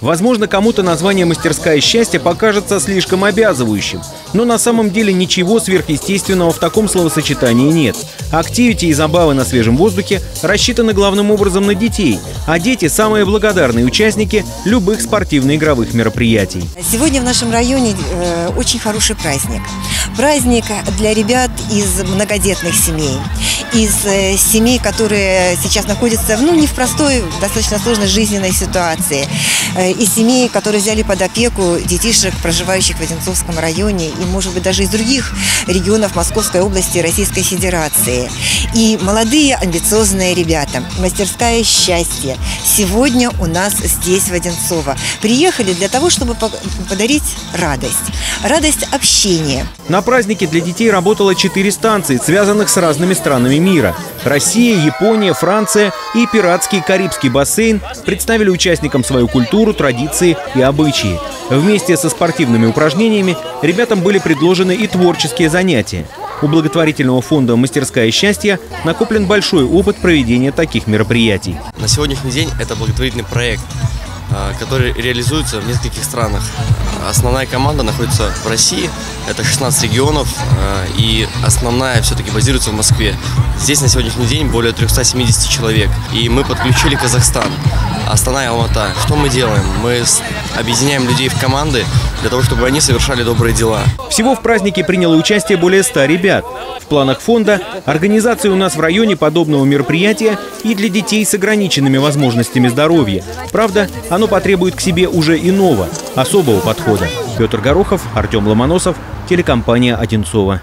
Возможно, кому-то название «Мастерская счастья» покажется слишком обязывающим, но на самом деле ничего сверхъестественного в таком словосочетании нет. Активити и забавы на свежем воздухе рассчитаны главным образом на детей, а дети – самые благодарные участники любых спортивно-игровых мероприятий. Сегодня в нашем районе э, очень хороший праздник. Праздник для ребят из многодетных семей, из э, семей, которые сейчас находятся ну, не в простой, достаточно сложной жизненной ситуации, из семей, которые взяли под опеку детишек, проживающих в Одинцовском районе и, может быть, даже из других регионов Московской области Российской Федерации. И молодые амбициозные ребята, мастерская счастья, сегодня у нас здесь, в Одинцово, приехали для того, чтобы подарить радость. Радость общения. На празднике для детей работало четыре станции, связанных с разными странами мира. Россия, Япония, Франция и пиратский Карибский бассейн представили участникам свою культуру, традиции и обычаи. Вместе со спортивными упражнениями ребятам были предложены и творческие занятия. У благотворительного фонда «Мастерская счастья» накоплен большой опыт проведения таких мероприятий. На сегодняшний день это благотворительный проект, а, который реализуется в нескольких странах. Основная команда находится в России, это 16 регионов, а, и основная все-таки базируется в Москве. Здесь на сегодняшний день более 370 человек, и мы подключили Казахстан. Астана и Алмата. Что мы делаем? Мы объединяем людей в команды для того, чтобы они совершали добрые дела. Всего в празднике приняло участие более 100 ребят. В планах фонда организация у нас в районе подобного мероприятия и для детей с ограниченными возможностями здоровья. Правда, оно потребует к себе уже иного, особого подхода. Петр Горохов, Артем Ломоносов, телекомпания «Одинцова».